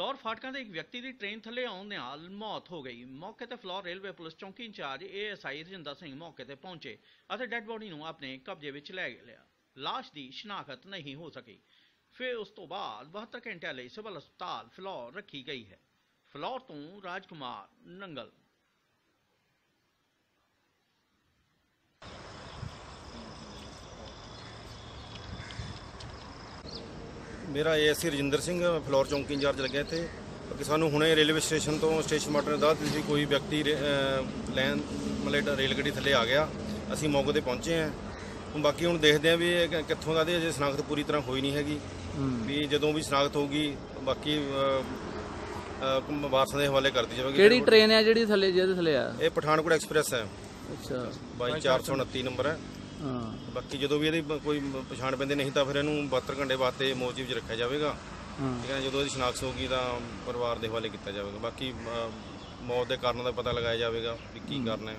Floor ਫਾਟਕਾਂ ਦੇ ਇੱਕ ਵਿਅਕਤੀ ਦੀ ਟ੍ਰੇਨ ਥੱਲੇ ਆਉਣ ਨਾਲ ਮੌਤ ਹੋ ਗਈ। ਮੌਕੇ ਤੇ ਫਲੋਰ ਰੇਲਵੇ ਪੁਲਿਸ ਚੌਂਕੀ ਇੰਚਾਰਜ ਏਐਸਆਈ ਰਜਿੰਦਰ ਸਿੰਘ ਮੌਕੇ ਤੇ ਪਹੁੰਚੇ ਅਤੇ ਡੈੱਡ ਬੋਡੀ ਨੂੰ ਆਪਣੇ ਕਬਜ਼ੇ ਵਿੱਚ ਲੈ ਲਿਆ। ਲਾਸ਼ ਦੀ ਸ਼ਨਾਖਤ ਨਹੀਂ ਹੋ ਸਕੀ। ਫਿਰ ਉਸ ਤੋਂ ਬਾਅਦ 72 ਘੰਟਿਆਂ ਲਈ ਸਿਵਲ ਹਸਪਤਾਲ ਫਲੋਰ ਰੱਖੀ ਗਈ ਹੈ। ਫਲੋਰ ਤੋਂ ਰਾਜਕੁਮਾਰ ਨੰਗਲ। ਮੇਰਾ ਏਐਸਸੀ ਰਜਿੰਦਰ ਸਿੰਘ ਫਲੋਰ ਚੌਂਕੀ ਇੰਚਾਰਜ ਲੱਗਿਆ ਇੱਥੇ। ਕਿ ਸਾਨੂੰ ਹੁਣੇ ਰੇਲਵੇ ਸਟੇਸ਼ਨ ਤੋਂ ਸਟੇਸ਼ਨ ਮਾਸਟਰ ਨੇ ਦੱਸ ਦਿੱਤੀ ਸੀ ਕੋਈ ਵਿਅਕਤੀ ਲੈਨ ਮਤਲਬ ਰੇਲ ਗੱਡੀ ਥੱਲੇ ਆ ਗਿਆ। ਅਸੀਂ ਮੌਕੇ ਤੇ ਪਹੁੰਚੇ ਹਾਂ। ਹੁਣ ਬਾਕੀ ਹੁਣ ਦੇਖਦੇ ਹਾਂ ਵੀ ਇਹ ਕਿ- ਕਿੱਥੋਂ ਦਾ ਤੇ ਅਜੇ ਸ਼ਨਾਖਤ ਪੂਰੀ ਤਰ੍ਹਾਂ ਹੋਈ ਨਹੀਂ ਹੈਗੀ। ਵੀ ਜਦੋਂ ਵੀ ਸ਼ਨਾਖਤ ਹੋਊਗੀ ਬਾਕੀ ਵਾਰਸਾਂ ਦੇ ਹਵਾਲੇ ਕਰ ਦਿੱਤੀ ਜਾਵੇਗੀ। ਕਿਹੜੀ ਟ੍ਰੇਨ ਹੈ ਜਿਹੜੀ ਥੱਲੇ ਜਿਹਦੇ ਥੱਲੇ ਆ? ਇਹ ਪਠਾਨਕੋਟ ਐਕਸਪ੍ਰੈਸ ਹੈ। ਅੱਛਾ। 22429 ਨੰਬਰ ਹੈ ਹਾਂ। ਬਾਕੀ ਜਦੋਂ ਵੀ ਇਹਦੀ ਕੋਈ ਪਛਾਣ ਪੈਂਦੇ ਨਹੀਂ ਤਾਂ ਫਿਰ ਇਹਨੂੰ 72 ਘੰਟੇ ਵਾਸਤੇ ਮੌਜੂਦ 'ਚ ਰੱਖਿਆ ਜਾਵੇਗਾ। ਹਾਂ। ਠੀਕ ਹੈ ਜਦੋਂ ਇਹਦੀ ਸ਼ਨਾਖਤ ਹੋਊਗੀ ਤਾਂ ਪਰਿਵਾਰ ਦੇ ਹਵਾਲੇ ਕੀਤਾ ਜਾਵੇਗਾ। ਬਾਕੀ ਮੌਤ ਦੇ ਕਾਰਨਾਂ ਦਾ ਪਤਾ ਲਗਾਇਆ ਜਾਵੇਗਾ ਵੀ ਕੀ ਕਾਰਨ ਹੈ।